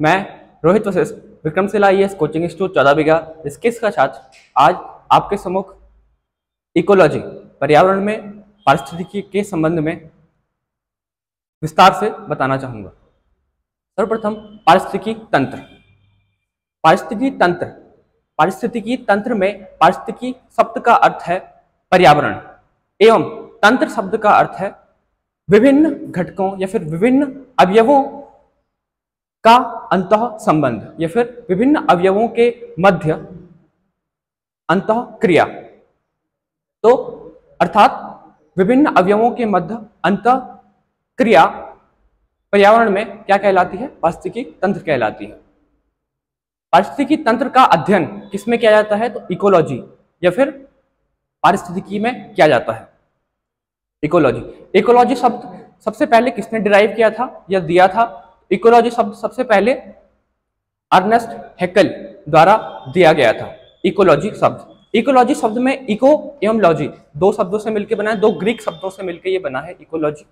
मैं, रोहित वशिष्ठ, विक्रमशिला आई coaching institute चौदह बीघा इसकिस का छात्र आज आपके सम्मुख इकोलॉजी, पर्यावरण में, पारिस्थितिकी के संबंध में विस्तार से बताना चाहूँगा। सर्वप्रथम, पारिस्थितिकी तंत्र। पारिस्थितिकी तंत्र। पारिस्थितिकी तंत्र में पारिस्थितिकी शब्द का अर्थ है पर्यावरण, एवं तंत्र शब्द का अर्थ है विभिन्न घटकों या फिर विभिन्न अवयवों का अंत संबंध या फिर विभिन्न अवयवों के मध्य अंत क्रिया तो अर्थात विभिन्न अवयवों के मध्य अंत क्रिया पर्यावरण में क्या कहलाती है? पारिस्थितिकी तंत्र कहलाती है। पारिस्थितिकी तंत्र का अध्ययन किसमें किया जाता है? तो इकोलॉजी, या फिर पारिस्थितिकी में किया जाता है। इकोलॉजी इकोलॉजी शब्द सबसे पहले किसने डिराइव किया था, या दिया था? इकोलॉजी शब्द सबसे पहले अर्नेस्ट हेकल द्वारा दिया गया था। इकोलॉजी शब्द। इकोलॉजी शब्द में इको एवं लॉजी, दो शब्दों से मिलकर बना है, दो ग्रीक शब्दों से मिलकर ये बना है इकोलॉजी।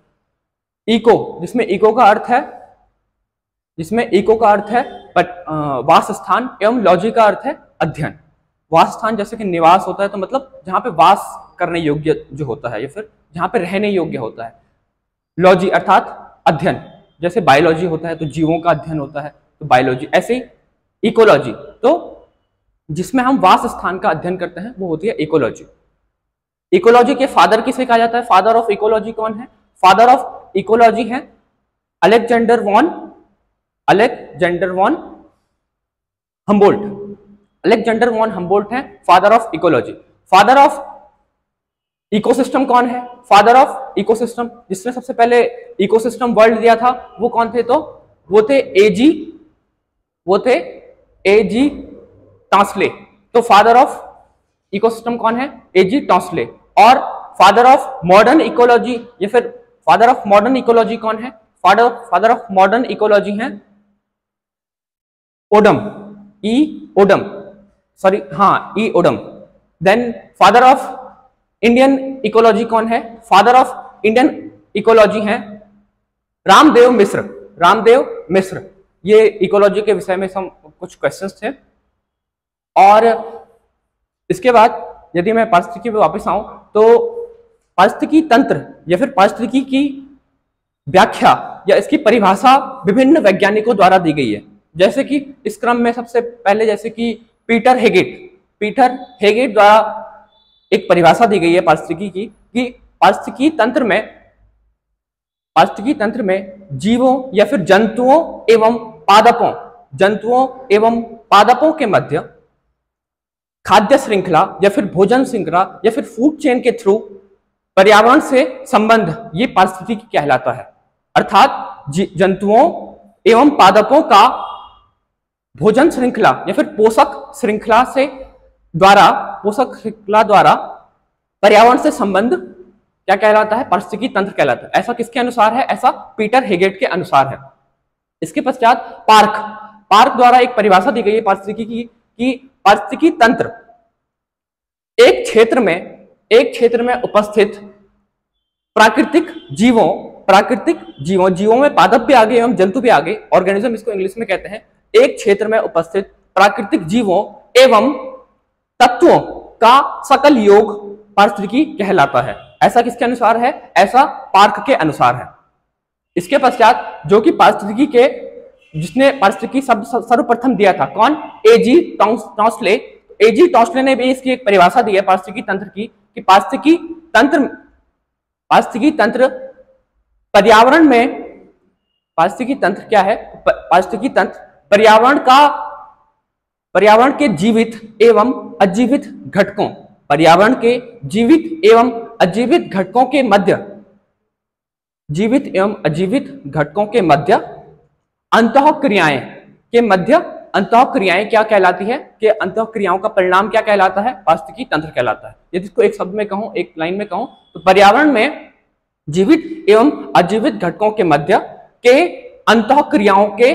इको, जिसमें इको का अर्थ है, जिसमें इको का अर्थ है वास स्थान एवं लॉजी का अर्थ है अध्ययन। वास स्थान जैसे कि निवास होता है तो मतलब जहाँ पे वास करने योग्य जो होता है या फिर जहाँ पे रहने योग्य होता है। लॉजी अर्थात अध्ययन। जैसे बायोलॉजी होता है तो जीवों का अध्ययन होता है तो बायोलॉजी ऐसे ही इकोलॉजी तो जिसमें हम वास स्थान का अध्ययन करते हैं, वो होती है इकोलॉजी इकोलॉजी के फादर किसे कहा जाता है? फादर ऑफ़ इकोलॉजी कौन है? फादर ऑफ़ इकोलॉजी है Alexander von Alexander von Humboldt Alexander von Humboldt है father of ecology father of ecosystem कौन है? फादर ऑफ़ इकोसिस्टम जिसने सबसे पहले इकोसिस्टम वर्ल्ड दिया था, वो कौन थे तो? वो थे एजी वो थे एजी टॉन्सले तो फादर ऑफ़ इकोसिस्टम कौन है? एजी टॉन्सले और फादर ऑफ़ मॉडर्न इकोलॉजी या फिर फादर ऑफ़ मॉडर्न इकोलॉजी कौन है? Father father of modern ecology है ओडम ई ओडम सॉरी हाँ E Odum then father of Indian ecology कौन है? फादर ऑफ़ इंडियन इकोलॉजी है। रामदेव मिश्र रामदेव मिश्र ये इकोलॉजी के विषय में सब कुछ क्वेश्चंस थे। और इसके बाद यदि मैं पारिस्थितिकी पे वापस आऊँ तो पारिस्थितिकी तंत्र या फिर पारिस्थितिकी की व्याख्या या इसकी परिभाषा विभिन्न वैज्ञानिकों द्वारा दी गई है। जैसे कि इस क्रम में सबसे पहले जैसे कि पीटर हेगेट पीटर हेगेट द्वारा एक परिभाषा दी गई है पारिस्थितिकी की कि पारिस्थितिकी तंत्र में पारिस्थितिकी तंत्र में जीवों या फिर जंतुओं एवं पादपों, जंतुओं एवं पादपों के मध्य खाद्य श्रृंखला या फिर भोजन श्रृंखला या फिर फ़ूड चेन के थ्रू पर्यावरण से संबंध ये पारिस्थितिकी कहलाता है। अर्थात जंतुओं एवं पादपों का भोजन श्रृंखला या फिर पोषक श्रृंखला से द्वारा, पोषक श्रृंखला द्वारा पर्यावरण से संबंध क्या कहलाता है? पारिस्थितिकी तंत्र कहलाता है। ऐसा किसके अनुसार है? ऐसा पीटर हेगेट के अनुसार है। इसके पश्चात पार्क। पार्क द्वारा एक परिभाषा दी गई है पारिस्थितिकी की, कि पारिस्थितिकी तंत्र एक क्षेत्र में, एक क्षेत्र में उपस्थित प्राकृतिक जीवों प्राकृतिक जीवों जीवों में पादप भी आगे एवं जंतु भी आगे ऑर्गेनिज्म इसको इंग्लिश में कहते हैं, एक क्षेत्र में उपस्थित प्राकृतिक जीवों एवं तत्वों का सकल योग पारिस्थितिकी कहलाता है। ऐसा किसके अनुसार है? ऐसा पार्क के अनुसार है। इसके पश्चात जो कि पारिस्थितिकी के, जिसने पारिस्थितिकी शब्द सर्वप्रथम दिया था, कौन? एजी टॉन्सले एजी टॉन्सले ने भी इसकी एक परिभाषा दी है, पारिस्थितिकी तंत्र की, कि पारिस्थितिकी तंत्र पारिस्थितिकी तंत्र पर्यावरण में, पारिस्थितिकी तंत्र क्या है? पारिस्थितिकी तंत्र पर्यावरण का, पर्यावरण के जीवित एवं अजीवित घटकों, पर्यावरण के जीवित एवं अजीवित घटकों के मध्य, जीवित एवं अजीवित घटकों के मध्य अंत क्रियाएँ के मध्य अंत क्रियाएँ क्या कहलाती है? कि अंत क्रियाओं का परिणाम क्या कहलाता है? पारिस्थितिकी तंत्र कहलाता है। यदि इसको एक शब्द में कहूँ, एक लाइन में कहूँ तो पर्यावरण में जीवित एवं अजीवित घटकों के मध्य के अंत क्रियाओं के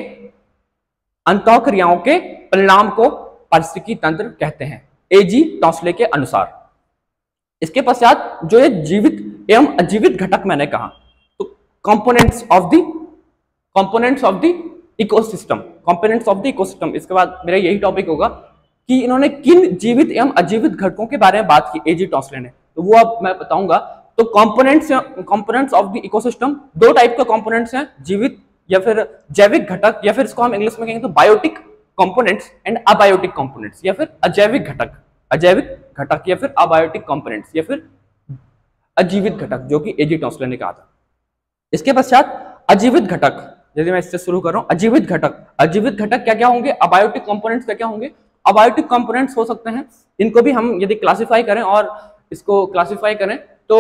अंत क्रियाओं के परिणाम को पारिस्थितिकी तंत्र कहते हैं। एजी टॉसले के अनुसार। इसके पश्चात जो ये जीवित एवं अजीवित घटक मैंने कहा तो components of the components of the ecosystem components of the ecosystem इसके बाद मेरा यही टॉपिक होगा कि इन्होंने किन जीवित एवं अजीवित घटकों के बारे में बात की एजी टॉसले ने। तो वो अब मैं बताऊँगा तो components components of the ecosystem दो टाइप के कंपोनेंट्स हैं, जीवित या फिर जैविक घटक, या फिर इसको हम इंग्लिश में कहेंगे तो biotic components and abiotic components या फिर अजैविक घटक। अजैविक घटक या फिर अबायोटिक कंपोनेंट्स या फिर अजीवित घटक, जो कि एजी टॉसले ने कहा था। इसके पश्चात अजीवित घटक, यदि मैं इससे शुरू कर रहा हूँ, अजीवित घटक अजीवित घटक क्या क्या होंगे? अबायोटिक कंपोनेंट्स क्या क्या होंगे? अबायोटिक कंपोनेंट्स हो सकते हैं। इनको भी हम यदि क्लासिफाई करें और इसको क्लासिफाई करें तो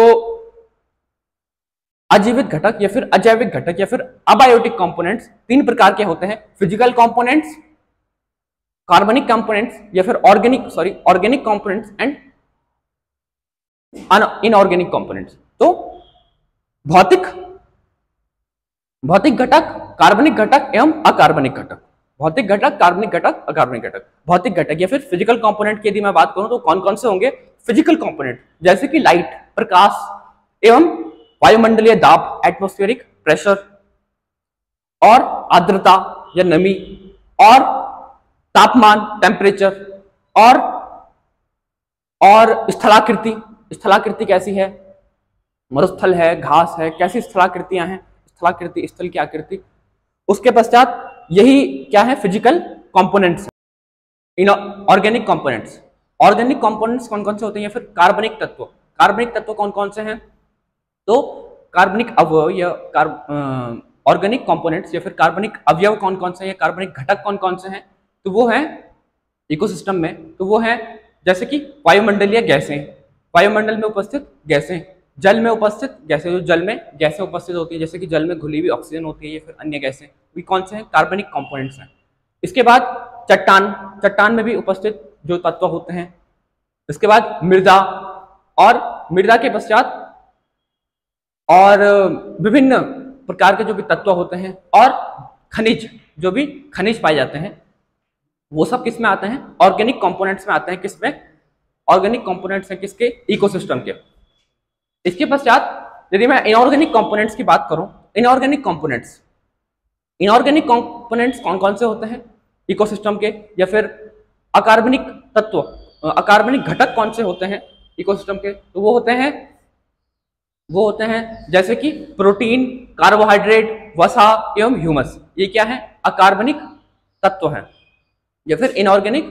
अजीवित घटक या फिर अजैविक घटक या फिर अबायोटिक कंपोनेंट्स तीन प्रकार के होते हैं। फ़िज़िकल कंपोनेंट्स कार्बनिक कंपोनेंट्स या फिर organic sorry organic components and inorganic components तो भौतिक भौतिक घटक कार्बनिक घटक एवं अकार्बनिक घटक। भौतिक घटक कार्बनिक घटक अकार्बनिक घटक। भौतिक घटक या फिर फ़िज़िकल कंपोनेंट की यदि मैं बात करूँ तो कौन कौन से होंगे? फ़िज़िकल कंपोनेंट जैसे कि लाइट प्रकाश एवं वायुमंडलीय दाब एटमोस्फेरिक प्रेशर और आर्द्रता या नमी और तापमान टेम्परेचर और और स्थलाकृति। स्थलाकृति कैसी है? मरुस्थल है, घास है, कैसी स्थलाकृतियाँ हैं? स्थलाकृति, स्थल की आकृति। उसके पश्चात यही क्या है? Physical components inorganic components organic components कौन कौन से होते हैं? या फिर कार्बनिक तत्व। कार्बनिक तत्व कौन कौन से हैं? तो कार्बनिक अवयव या कार्ब ऑर्गेनिक कंपोनेंट्स या फिर कार्बनिक अवयव कौन कौन से हैं? कार्बनिक घटक कौन कौन से हैं? तो वो है इकोसिस्टम में तो वो है जैसे कि वायुमंडलीय गैसें। वायुमंडल में उपस्थित गैसें, जल में उपस्थित गैसें, जो जल में गैसें उपस्थित होती है, जैसे कि जल में घुली हुई ऑक्सीजन होती है या फिर अन्य गैसें वे कौन से हैं? कार्बनिक कंपोनेंट्स हैं। इसके बाद चट्टान चट्टान में भी उपस्थित जो तत्व होते हैं। इसके बाद मृदा, और मृदा के पश्चात और विभिन्न प्रकार के जो भी तत्व होते हैं, और खनिज, जो भी खनिज पाए जाते हैं वो सब किसमें आते हैं? ऑर्गेनिक कंपोनेंट्स में आते हैं किसमें ऑर्गेनिक कंपोनेंट्स हैं किसके? इकोसिस्टम के। इसके पश्चात यदि मैं इनऑर्गेनिक कंपोनेंट्स की बात करूँ इनऑर्गेनिक कंपोनेंट्स इनऑर्गेनिक कंपोनेंट्स कौन कौन से होते हैं? इकोसिस्टम के या फिर अकार्बनिक तत्व अकार्बनिक घटक कौन से होते हैं इकोसिस्टम के? तो वो होते हैं, वो होते हैं जैसे कि प्रोटीन कार्बोहाइड्रेट वसा एवं ह्यूमस ये क्या है? अकार्बनिक तत्व हैं। या फिर इनऑर्गेनिक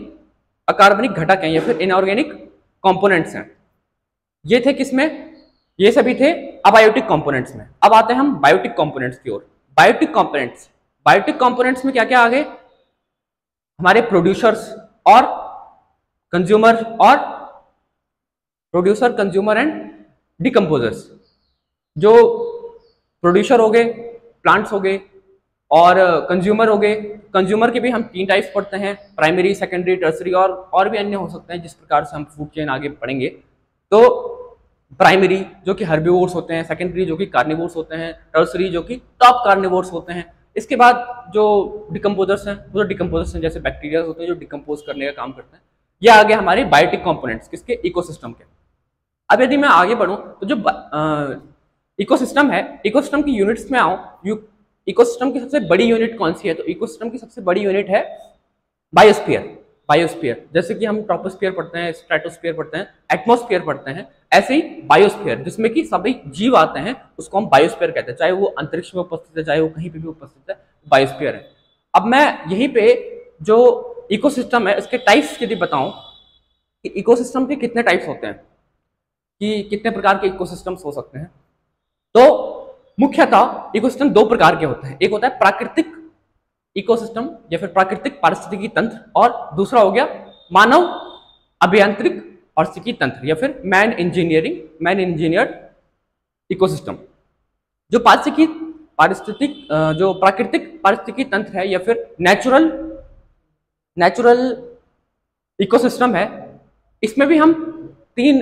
अकार्बनिक घटक हैं, या फिर इनऑर्गेनिक कंपोनेंट्स हैं। ये थे किसमें? ये सभी थे अबायोटिक कंपोनेंट्स में। अब आते हैं हम बायोटिक कंपोनेंट्स की ओर। बायोटिक कंपोनेंट्स बायोटिक कंपोनेंट्स में क्या क्या आ गए? हमारे प्रोड्यूसर्स और कंज्यूमर और प्रोड्यूसर कंज्यूमर एंड डिकम्पोजर्स जो प्रोड्यूसर हो गए प्लांट्स हो गए और कंज्यूमर हो गए। कंज्यूमर के भी हम तीन टाइप्स पढ़ते हैं प्राइमरी सेकेंडरी टर्सरी और और भी अन्य हो सकते हैं जिस प्रकार से हम फ़ूड चेन आगे पढ़ेंगे तो प्राइमरी जो कि हर्बीवोर्स होते हैं सेकेंडरी जो कि कार्निवोर्स होते हैं टर्सरी जो कि टॉप कार्निवोर्स होते हैं। इसके बाद जो डिकम्पोजर्स हैं, वो डिकम्पोजर्स हैं, जैसे बैक्टीरिया होते हैं, जो डिकम्पोज करने का काम करते हैं, ये आगे हमारे बायोटिक कंपोनेंट्स किसके? इकोसिस्टम के। अब यदि मैं आगे बढ़ूँ तो जो इकोसिस्टम है इकोसिस्टम की यूनिट्स में आऊँ इकोसिस्टम की सबसे बड़ी यूनिट कौन सी है? तो इकोसिस्टम की सबसे बड़ी यूनिट है बायोस्फीयर बायोस्फीयर जैसे कि हम ट्रोपोस्फीयर पढ़ते हैं स्ट्रेटोस्फीयर पढ़ते हैं एटमोस्फीयर पढ़ते हैं, ऐसे ही बायोस्फीयर जिसमें कि सभी जीव आते हैं, उसको हम बायोस्फीयर कहते हैं। चाहे वो अंतरिक्ष में उपस्थित है, चाहे वो कहीं पे भी उपस्थित है बायोस्फीयर है। अब मैं यहीं पे जो इकोसिस्टम है, इसके टाइप्स यदि बताऊँ, कि इकोसिस्टम के कितने टाइप्स होते हैं? कि कितने प्रकार के इकोसिस्टम्स हो सकते हैं? तो मुख्यतः इकोसिस्टम दो प्रकार के होते हैं। एक होता है प्राकृतिक इकोसिस्टम या फिर प्राकृतिक पारिस्थितिकी तंत्र, और दूसरा हो गया मानव अभियांत्रिक पारिस्थितिकी तंत्र, या फिर man engineering man engineered ecosystem जो पारिस्थितिकी, पारिस्थितिक जो प्राकृतिक पारिस्थितिकी तंत्र है, या फिर नेचुरल नेचुरल इकोसिस्टम है, इसमें भी हम तीन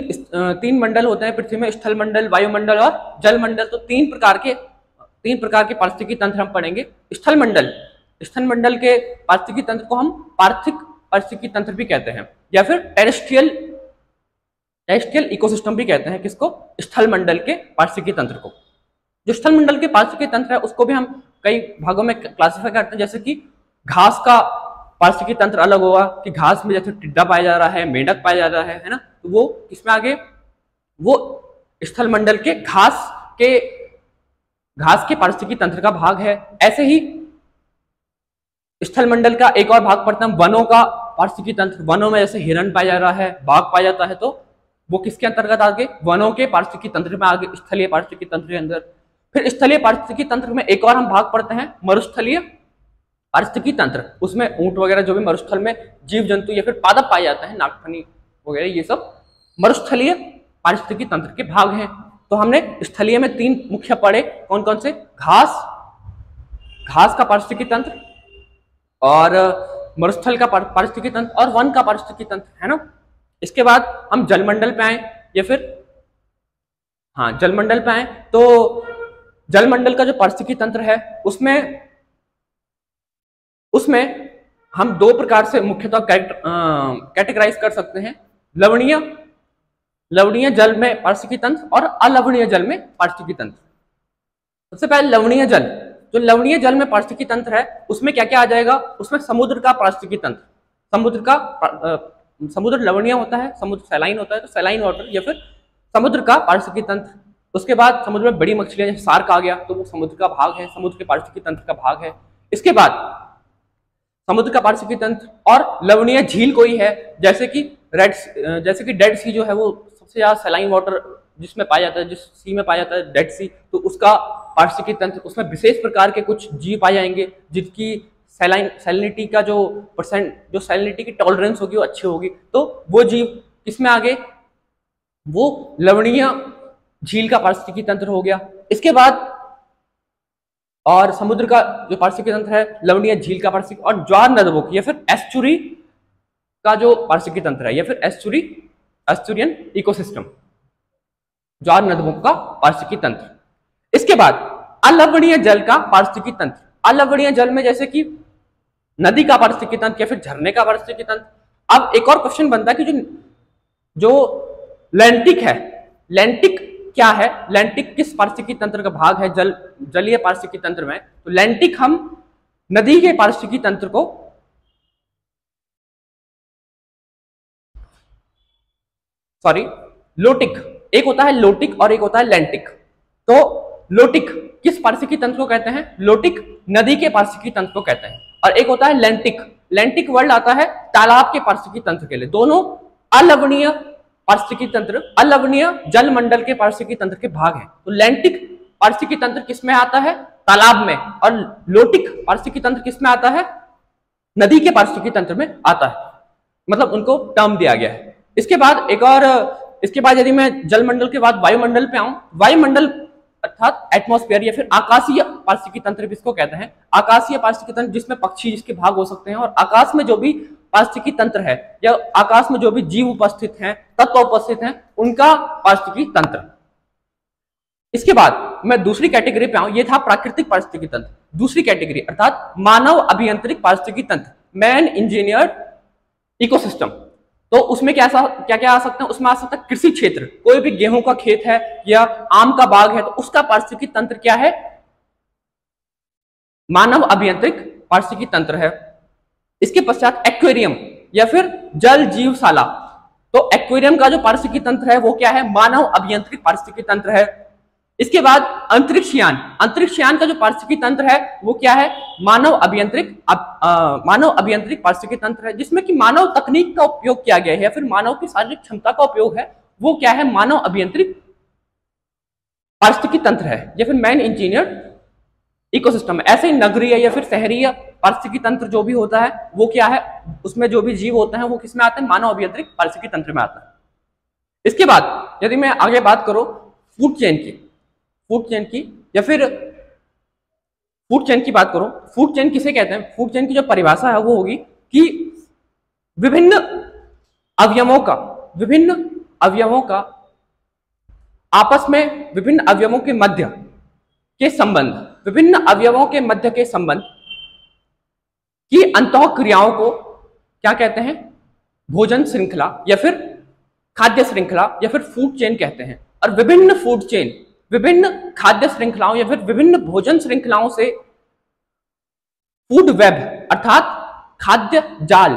तीन मंडल होते हैं, पृथ्वी में स्थल मंडल, वायुमंडल और जल मंडल। तो तीन प्रकार के, तीन प्रकार के पारिस्थितिकी तंत्र हम पढ़ेंगे। स्थल मंडल स्थल मंडल के पारिस्थितिकी तंत्र को हम पार्थिक पारिस्थितिकी तंत्र भी कहते हैं, या फिर टेरेस्ट्रियल टेरेस्ट्रियल इकोसिस्टम भी कहते हैं किसको? स्थल मंडल के पारिस्थितिकी तंत्र को। जो स्थल मंडल के पारिस्थितिकी तंत्र है, उसको भी हम कई भागों में क्लासिफाई करते हैं, जैसे कि घास का पारिस्थितिकी तंत्र अलग होगा कि घास में जैसे टिड्डा पाया जा रहा है, मेंढक पाया जा रहा है है ना? तो वो इसमें आगे, वो स्थल मंडल के घास के घास के पारिस्थितिकी तंत्र का भाग है। ऐसे ही स्थल मंडल का एक और भाग पड़ता है, वनों का पारिस्थितिकी तंत्र। वनों में जैसे हिरण पाया जा रहा है, बाघ पाया जाता है तो वो किसके अंतर्गत आगे? वनों के पारिस्थितिकी तंत्र में आगे, स्थलीय पारिस्थितिकी तंत्र के अंदर। फिर स्थलीय पारिस्थितिकी तंत्र में एक और हम भाग पढ़ते हैं, मरुस्थलीय पारिस्थितिकी तंत्र उसमें ऊँट वगैरह जो भी मरुस्थल में जीव जंतु या फिर पादप पाए जाते हैं, नागफनी वगैरह, ये सब मरुस्थलीय पारिस्थितिकी तंत्र के भाग हैं। तो हमने स्थलीय में तीन मुख्य पढ़े कौन कौन से? घास घास का पारिस्थितिकी तंत्र और मरुस्थल का पारिस्थितिकी तंत्र और वन का पारिस्थितिकी तंत्र है ना? इसके बाद हम जलमंडल पे आए, या फिर हाँ जलमंडल पे आए। तो जलमंडल का जो पारिस्थितिकी तंत्र है, उसमें उसमें हम दो प्रकार से मुख्यतः कैटेगराइज कर सकते हैं। लवणीय लवणीय जल में पारिस्थितिकी तंत्र और अलवणीय जल में पारिस्थितिकी तंत्र। सबसे पहले लवणीय जल। जो लवणीय जल में पारिस्थितिकी तंत्र है, उसमें क्या क्या आ जाएगा? उसमें समुद्र का पारिस्थितिकी तंत्र। समुद्र का समुद्र लवणीय होता है, समुद्र सैलाइन होता है तो सैलाइन वाटर या फिर समुद्र का पारिस्थितिकी तंत्र। उसके बाद समुद्र में बड़ी मछलियाँ सार्क आ गया तो वो समुद्र का भाग है, समुद्र के पारिस्थितिकी तंत्र का भाग है। इसके बाद समुद्र का पारिस्थितिकी तंत्र और लवणीय झील कोई है, जैसे कि रेड जैसे कि डेड सी जो है वो सबसे ज़्यादा सलाइन वाटर जिसमें पाया जाता है, जिस सी में पाया जाता है डेड सी तो उसका पारिस्थितिकी तंत्र उसमें विशेष प्रकार के कुछ जीव पाए जाएँगे, जिनकी सैलाइन सैलिनिटी का जो परसेंट जो सैलिनिटी की टॉलरेंस होगी वो अच्छी होगी। तो वो जीव किसमें आगे? वो लवणीय झील का पारिस्थितिकी तंत्र हो गया। इसके बाद और समुद्र का जो पारिस्थितिकी तंत्र है, लवणीय झील का पारिस्थितिक और ज्वार नदबों या फिर एस्चुरी का जो पारिस्थितिकी तंत्र है, या फिर एस्चुरी एस्चुरियन इकोसिस्टम ज्वार नदबों का पारिस्थितिकी तंत्र। इसके बाद, अलवणीय जल का पारिस्थितिकी तंत्र। अलवणीय जल में जैसे कि नदी का पारिस्थितिकी तंत्र या फिर झरने का पारिस्थितिकी तंत्र। अब एक और क्वेश्चन बनता है कि जो जो लैंटिक है लैंटिक क्या है? लैंटिक किस पारिस्थितिकी तंत्र का भाग है? जल, जलीय पारिस्थितिकी तंत्र में। तो लैंटिक हम नदी के पारिस्थितिकी तंत्र को सॉरी लोटिक एक होता है लोटिक और एक होता है लैंटिक तो लोटिक किस पारिस्थितिकी तंत्र को कहते हैं? लोटिक नदी के पारिस्थितिकी तंत्र को कहते हैं। और एक होता है लैंटिक लैंटिक वर्ड आता है तालाब के पारिस्थितिकी तंत्र के लिए। दोनों अलवणीय पारिस्थितिकी तंत्र, अलवनीय जल मंडल के पार्श्विकी तंत्र के भाग है। तो लैंटिक पार्श्विकी तंत्र किसमें आता है? तालाब में। और लोटिक पार्षिकी तंत्र किसमें आता है? नदी के पार्श्विकी तंत्र में आता है। मतलब उनको टर्म दिया गया है। इसके बाद एक और, इसके बाद यदि मैं जलमंडल के बाद वायुमंडल पे आऊँ, वायुमंडल अर्थात एटमॉस्फेयर या फिर आकाशीय पारिस्थितिकी तंत्र किसको कहते हैं। आकाशीय पारिस्थितिकी तंत्र जिसमें पक्षी जिसके भाग हो सकते हैं और आकाश में जो भी पारिस्थितिकी तंत्र है या आकाश में जो भी जीव उपस्थित हैं, तत्व उपस्थित हैं, उनका पारिस्थितिकी तंत्र। इसके बाद मैं दूसरी कैटेगरी पे आऊँ। ये था प्राकृतिक पारिस्थितिकी तंत्र। दूसरी कैटेगरी अर्थात मानव अभियंत्रिक पारिस्थितिकी तंत्र। मैन इंजीनियर इकोसिस्टम तो उसमें क्या सा, क्या क्या आ सकते हैं? उसमें आ सकता है कृषि क्षेत्र। कोई भी गेहूँ का खेत है या आम का बाग है तो उसका पारिस्थितिकी तंत्र क्या है? मानव अभियंत्रिक पारिस्थितिकी तंत्र है। इसके पश्चात एक्वेरियम या फिर जल जीवशाला। तो एक्वेरियम का जो पारिस्थितिकी तंत्र है वो क्या है? मानव अभियंत्रिक पारिस्थितिकी तंत्र है। इसके बाद अंतरिक्ष यान अंतरिक्ष यान का जो पारिस्थितिकी तंत्र है वो क्या है? मानव अभियंत्रिक अब, मानव अभियंत्रिक पारिस्थितिकी तंत्र है जिसमें कि मानव तकनीक का उपयोग किया गया है या फिर मानव की शारीरिक क्षमता का उपयोग है वो क्या है? मानव अभियंत्रिक पारिस्थितिकी तंत्र है या फिर मैन इंजीनियर इकोसिस्टम। ऐसे ही नगरीय या फिर शहरीय पारिस्थितिकी तंत्र जो भी होता है वो क्या है? उसमें जो भी जीव होते हैं वो किसमें आते हैं? मानव अभियंत्रिक पारिस्थितिकी तंत्र में आता है। इसके बाद यदि मैं आगे बात करूँ फ़ूड चेन की। फ़ूड चेन की, या फिर फ़ूड चेन की बात करो फ़ूड चेन किसे कहते हैं? फ़ूड चेन की जो परिभाषा है वो होगी कि विभिन्न अवयवों का, विभिन्न अवयवों का आपस में विभिन्न अवयवों के मध्य के संबंध, विभिन्न अवयवों के मध्य के संबंध की अंत क्रियाओं को क्या कहते हैं? भोजन श्रृंखला या फिर खाद्य श्रृंखला या फिर फ़ूड चेन कहते हैं। और विभिन्न फ़ूड चेन विभिन्न खाद्य श्रृंखलाओं या फिर विभिन्न भोजन श्रृंखलाओं से फ़ूड वेब अर्थात खाद्य जाल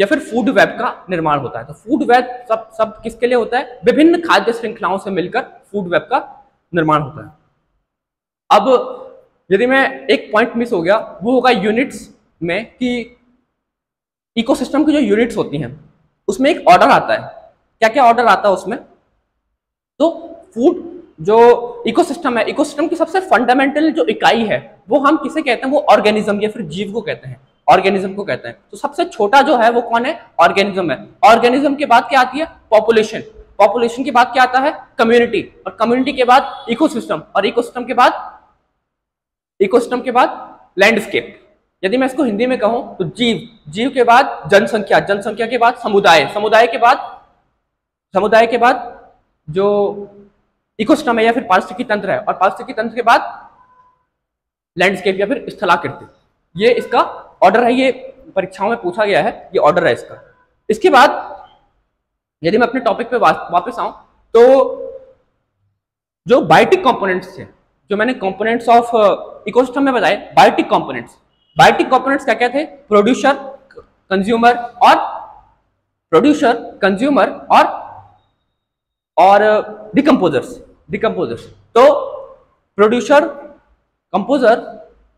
या फिर फ़ूड वेब का निर्माण होता है। तो फ़ूड वेब सब सब किसके लिए होता है? विभिन्न खाद्य श्रृंखलाओं से मिलकर फ़ूड वेब का निर्माण होता है। अब यदि मैं एक पॉइंट मिस हो गया, वो होगा यूनिट्स में कि इकोसिस्टम की जो यूनिट्स होती हैं, उसमें एक ऑर्डर आता है। क्या क्या ऑर्डर आता है उसमें? तो फ़ूड जो इकोसिस्टम है इकोसिस्टम की सबसे फंडामेंटल जो इकाई है, वो हम किसे कहते हैं? वो ऑर्गेनिज्म या फिर जीव को कहते हैं। ऑर्गेनिज्म को कहते हैं। तो सबसे छोटा जो है, वो कौन है? ऑर्गेनिज्म है। ऑर्गेनिज्म के बाद क्या आती है? पॉपुलेशन पॉपुलेशन के बाद क्या आता है? कम्युनिटी और कम्युनिटी के बाद इकोसिस्टम और इकोसिस्टम के बाद इकोसिस्टम के बाद लैंडस्केप यदि मैं इसको हिंदी में कहूँ तो जीव. जीव के बाद जनसंख्या. जनसंख्या के बाद समुदाय. समुदाय के बाद, समुदाय के बाद जो इकोसिस्टम है या फिर पारिस्थितिकी तंत्र है, और पारिस्थितिकी तंत्र के बाद लैंडस्केप या फिर स्थलाकृति। ये इसका ऑर्डर है, ये परीक्षाओं में पूछा गया है, ये ऑर्डर है इसका। इसके बाद, यदि मैं अपने टॉपिक पे वापस आऊँ तो जो बायोटिक कंपोनेंट्स थे जो मैंने कंपोनेंट्स ऑफ़ इकोसिस्टम में बताए बायोटिक कंपोनेंट्स बायोटिक कंपोनेंट्स क्या क्या थे? प्रोड्यूसर कंज्यूमर और प्रोड्यूसर कंज्यूमर और और डिकम्पोजर्स डिकम्पोजर्स तो प्रोड्यूसर कंपोजर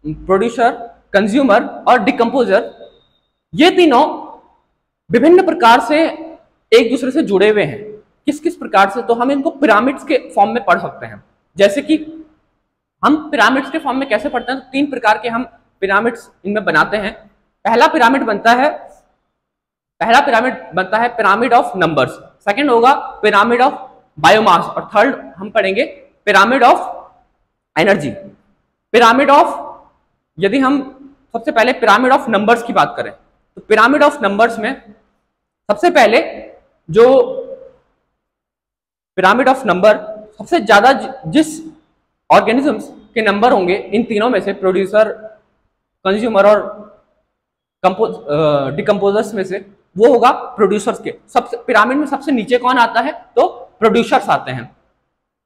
प्रोड्यूसर कंज्यूमर और डिकम्पोजर ये तीनों विभिन्न प्रकार से एक दूसरे से जुड़े हुए हैं। किस किस प्रकार से? तो हम इनको पिरामिड्स के फॉर्म में पढ़ सकते हैं। जैसे कि हम पिरामिड्स के फॉर्म में कैसे पढ़ते हैं? तो तीन प्रकार के हम पिरामिड्स इनमें बनाते हैं। पहला पिरामिड बनता है, पहला पिरामिड बनता है पिरामिड ऑफ़ नंबर्स सेकंड होगा पिरामिड ऑफ़ बायोमास और थर्ड हम पढ़ेंगे pyramid of energy pyramid of यदि हम सबसे पहले पिरामिड ऑफ़ नंबर्स की बात करें तो पिरामिड ऑफ़ नंबर्स में सबसे पहले जो पिरामिड ऑफ़ नंबर सबसे ज़्यादा जिस ऑर्गेनिजम्स के नंबर होंगे, इन तीनों में से प्रोड्यूसर कंज्यूमर और कंपोज डिकम्पोजर्स में से, वो होगा प्रोड्यूसर्स के. सबसे पिरामिड में सबसे नीचे कौन आता है? तो प्रोड्यूसर्स आते हैं।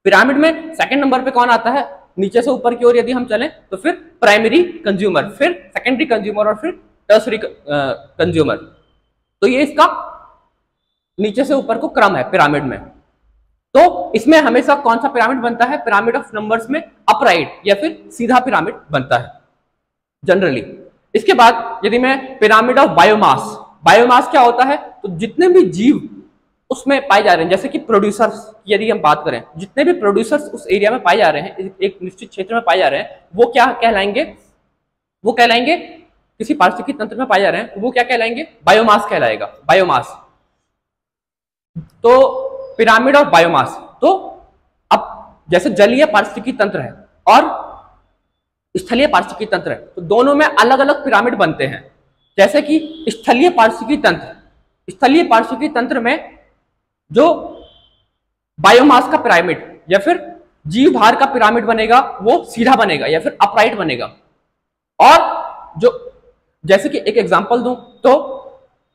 पिरामिड में सेकंड नंबर पे कौन आता है? नीचे से ऊपर की ओर यदि हम चलें तो फिर प्राइमरी कंज्यूमर फिर सेकेंडरी कंज्यूमर और फिर टर्सरी कंज्यूमर तो ये इसका नीचे से ऊपर को क्रम है पिरामिड में। तो इसमें हमेशा कौन सा पिरामिड बनता है? पिरामिड ऑफ़ नंबर्स में अपराइट या फिर सीधा पिरामिड बनता है जनरली इसके बाद यदि मैं पिरामिड ऑफ़ बायोमास बायोमास क्या होता है? तो जितने भी जीव उसमें पाए जा रहे हैं। जैसे कि प्रोड्यूसर्स यदि हम बात करें, जितने भी प्रोड्यूसर्स उस एरिया में पाए जा रहे हैं, एक निश्चित क्षेत्र में पाए जा रहे हैं, वो क्या कहलाएँगे? वो कहलाएँगे, किसी पारिस्थितिकी तंत्र में पाए जा रहे हैं, वो क्या कहलाएँगे? बायोमास कहलाएगा बायोमास तो पिरामिड ऑफ़ बायोमास तो अब जैसे जलीय पारिस्थितिकी तंत्र है और स्थलीय पारिस्थितिकी तंत्र है तो दोनों में अलग अलग पिरामिड बनते हैं। जैसे कि स्थलीय पारिस्थितिकी तंत्र, स्थलीय पारिस्थितिकी तंत्र में जो बायोमास का पिरामिड या फिर जीव भार का पिरामिड बनेगा, वो सीधा बनेगा या फिर अपराइट बनेगा। और जो, जैसे कि एक एग्जांपल दूँ तो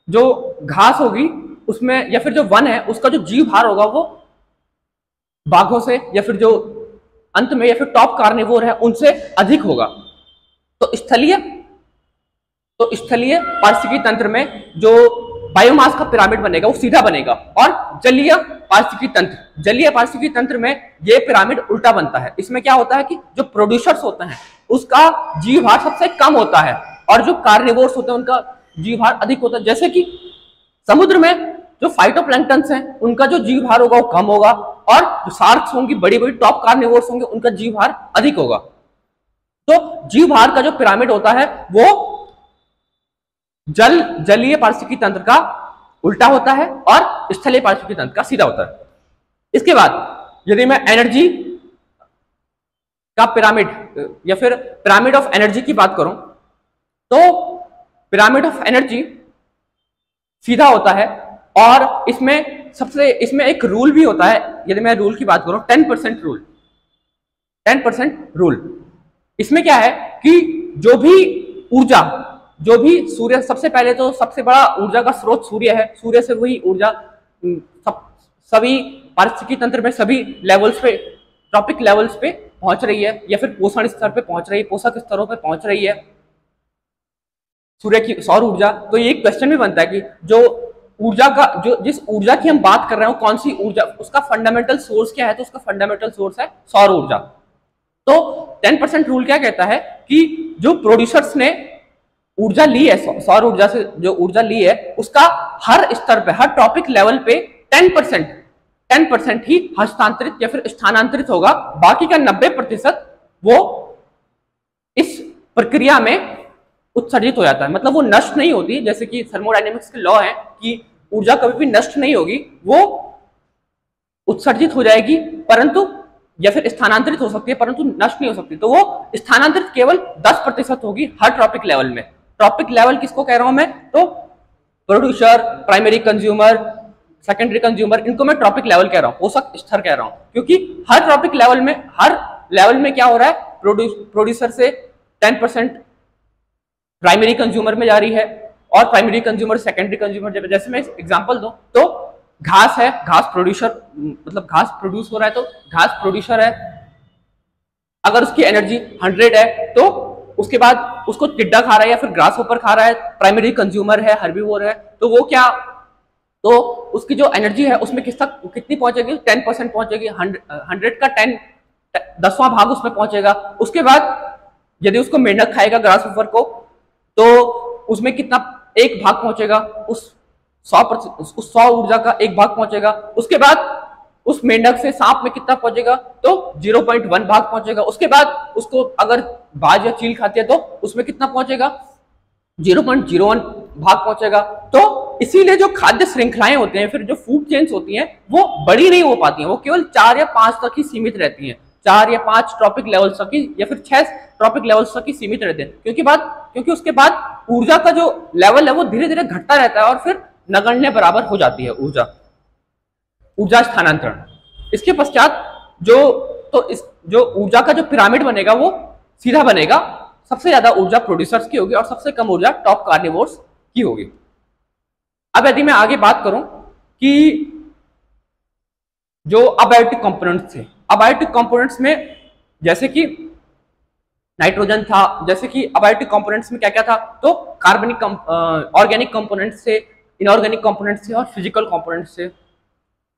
जो घास होगी, उसमें या फिर जो वन है, उसका जो जीव भार होगा, वो बाघों से या फिर जो अंत में या फिर टॉप कार्निवोर है, उनसे अधिक होगा। तो स्थलीय तो स्थलीय पारिस्थितिकी तंत्र में जो बायोमास का पिरामिड बनेगा, वो सीधा बनेगा। और जलीय पारिस्थितिकी तंत्र, जलीय पारिस्थितिकी तंत्र में ये पिरामिड उल्टा बनता है। इसमें क्या होता है कि जो प्रोड्यूसर्स होते हैं, उसका जीवभार सबसे कम होता है और जो कार्निवोर्स होते हैं, उनका जीवभार अधिक होता है। जैसे कि समुद्र में जो फाइटोप्लैंक्टन्स हैं, उनका जो जीवभार होगा वो कम होगा और जो सार्क्स होंगी बड़ी बड़ी टॉप कार्निवोर्स होंगे, उनका जीवभार अधिक होगा। तो जीवभार का जो पिरामिड होता है, वो जल, जलीय पारिस्थितिकी तंत्र का उल्टा होता है और स्थलीय पारिस्थितिकी तंत्र का सीधा होता है। इसके बाद यदि मैं एनर्जी का पिरामिड या फिर पिरामिड ऑफ़ एनर्जी की बात करूँ तो पिरामिड ऑफ़ एनर्जी सीधा होता है और इसमें सबसे, इसमें एक रूल भी होता है। यदि मैं रूल की बात करूँ ten percent rule ten percent rule इसमें क्या है कि जो भी ऊर्जा जो भी सूर्य, सबसे पहले तो सबसे बड़ा ऊर्जा का स्रोत सूर्य है। सूर्य से वही ऊर्जा सब, सभी पारिस्थितिकी तंत्र में सभी लेवल्स पे ट्रॉपिक लेवल्स पे पहुँच रही है, या फिर पोषण स्तर पे पहुँच रही है, पोषक स्तरों पे पहुँच रही है सूर्य की सौर ऊर्जा। तो ये क्वेश्चन भी बनता है कि जो ऊर्जा का, जो, जिस ऊर्जा की हम बात कर रहे हो कौन सी ऊर्जा, उसका फंडामेंटल सोर्स क्या है? तो उसका फंडामेंटल सोर्स है सौर ऊर्जा। तो 10 परसेंट रूल क्या कहता है कि जो प्रोड्यूसर्स ने ऊर्जा ली है सौर ऊर्जा से जो ऊर्जा ली है, उसका हर स्तर पे, हर टॉपिक लेवल पे 10 परसेंट टेन परसेंट ही हस्तांतरित या फिर स्थानांतरित होगा। बाकी का 90 प्रतिशत वो इस प्रक्रिया में उत्सर्जित हो जाता है। मतलब वो नष्ट नहीं होती, जैसे कि थर्मोडाइनेमिक्स के लॉ है कि ऊर्जा कभी भी नष्ट नहीं होगी, वो उत्सर्जित हो जाएगी, परंतु या फिर स्थानांतरित हो सकती है, परंतु नष्ट नहीं हो सकती। तो वो स्थानांतरित केवल 10 प्रतिशत होगी हर ट्रॉपिक लेवल में। ट्रॉपिक लेवल किसको कह रहा हूँ मैं? तो producer primary consumer secondary consumer इनको मैं ट्रॉपिक लेवल कह रहा हूँ, पोषक स्तर कह रहा हूँ। क्योंकि हर ट्रॉपिक लेवल में, हर लेवल में क्या हो रहा है? प्रोड्यूसर से टेन परसेंट प्राइमरी कंज्यूमर में जा रही है और प्राइमरी कंज्यूमर सेकेंडरी कंज्यूमर जैसे मैं एग्जांपल दू तो घास है, घास प्रोड्यूसर मतलब घास प्रोड्यूस हो रहा है तो घास प्रोड्यूसर है। अगर उसकी एनर्जी हंड्रेड है तो उसके बाद उसको टिड्डा खा रहा है या फिर ग्रास ऊपर खा रहा है प्राइमरी कंज्यूमर है हर्बीवोर है तो वो क्या तो उसकी जो एनर्जी है उसमें किस तक, कितनी पहुंचेगी? टेन परसेंट पहुंचेगी हंड्रेड का टेन दसवां भाग उसमें पहुंचेगा। उसके बाद यदि उसको मेंढक खाएगा ग्रास ऊपर को तो उसमें कितना, एक भाग पहुंचेगा, उस सौ उस सौ ऊर्जा का एक भाग पहुंचेगा। उसके बाद उस मेंढक से सांप में कितना पहुंचेगा? तो 0.1 भाग पहुंचेगा। उसके बाद उसको अगर बाज या चील खाती है तो उसमें कितना पहुंचेगा? 0.01 भाग पहुंचेगा। तो इसीलिए जो खाद्य श्रृंखलाएँ होते हैं, फिर जो फ़ूड चेन्स होती हैं, वो बड़ी नहीं हो पाती हैं। वो केवल चार या पाँच तक ही सीमित रहती हैं। चार या पाँच ट्रॉपिक लेवल तक की या फिर छह ट्रॉपिक लेवल तक की सीमित रहते हैं। क्योंकि बाद, क्योंकि उसके बाद ऊर्जा का जो लेवल है, वो धीरे धीरे घटता रहता है और फिर नगण्य बराबर हो जाती है ऊर्जा। ऊर्जा स्थानांतरण। इसके पश्चात जो तो इस, जो ऊर्जा का जो पिरामिड बनेगा वो सीधा बनेगा, सबसे ज़्यादा ऊर्जा प्रोड्यूसर्स की होगी और सबसे कम ऊर्जा टॉप कार्निवोर्स की होगी। अब यदि मैं आगे बात करूँ कि जो अबायोटिक कंपोनेंट्स थे अबायोटिक कंपोनेंट्स में जैसे कि नाइट्रोजन था, जैसे कि अबायोटिक कंपोनेंट्स में क्या क्या था तो कार्बनिक ऑर्गेनिक कंपोनेंट्स से इनऑर्गेनिक कंपोनेंट्स से और फ़िज़िकल कंपोनेंट्स से।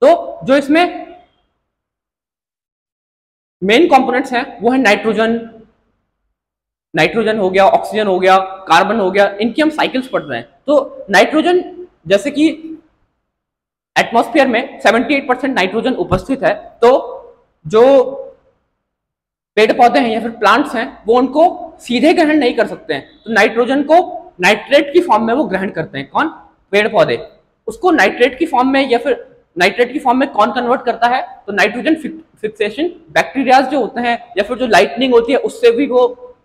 तो जो इसमें मेन कंपोनेंट्स हैं, वो है नाइट्रोजन नाइट्रोजन हो गया ऑक्सीजन हो गया कार्बन हो गया, इनकी हम साइकिल्स पढ़ रहे हैं। तो नाइट्रोजन जैसे कि एटमॉस्फेयर में 78 परसेंट नाइट्रोजन उपस्थित है तो जो पेड़ पौधे हैं या फिर प्लांट्स हैं, वो उनको सीधे ग्रहण नहीं कर सकते हैं। तो नाइट्रोजन को नाइट्रेट की फॉर्म में वो ग्रहण करते हैं। कौन? पेड़ पौधे। उसको नाइट्रेट की फॉर्म में या फिर नाइट्रेट की फॉर्म में कौन कन्वर्ट करता है? तो नाइट्रोजन फिक्सेशन बैक्टीरियाज जो होते हैं या फिर जो लाइटनिंग होती है उससे भी वो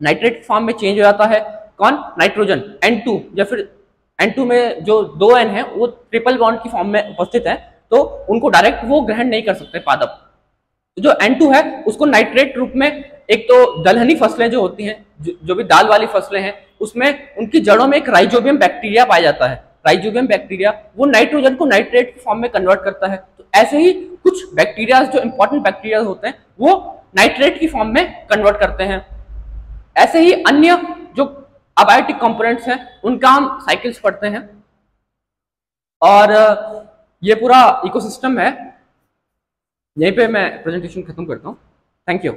नाइट्रेट फॉर्म में चेंज हो जाता है। कौन? नाइट्रोजन N2 या फिर N2 में जो दो एन है वो ट्रिपल बॉन्ड की फॉर्म में उपस्थित है तो उनको डायरेक्ट वो ग्रहण नहीं कर सकते पादप। तो जो N2 है उसको नाइट्रेट रूप में एक तो दलहनी फ़सलें जो होती हैं जो, जो भी दाल वाली फ़सलें हैं उसमें उनकी जड़ों में एक राइजोबियम बैक्टीरिया पाया जाता है। राइजोबियम बैक्टीरिया, वो नाइट्रोजन को नाइट्रेट की फॉर्म में कन्वर्ट करता है। तो ऐसे ही कुछ बैक्टीरिया जो इंपॉर्टेंट बैक्टीरिया होते हैं, वो नाइट्रेट की फॉर्म में कन्वर्ट करते हैं। ऐसे ही अन्य जो अबायोटिक कंपोनेंट्स हैं, उनका हम साइकिल्स पढ़ते हैं। और, ये पूरा इकोसिस्टम है। यहीं पे मैं प्रेजेंटेशन खत्म करता हूँ। Thank you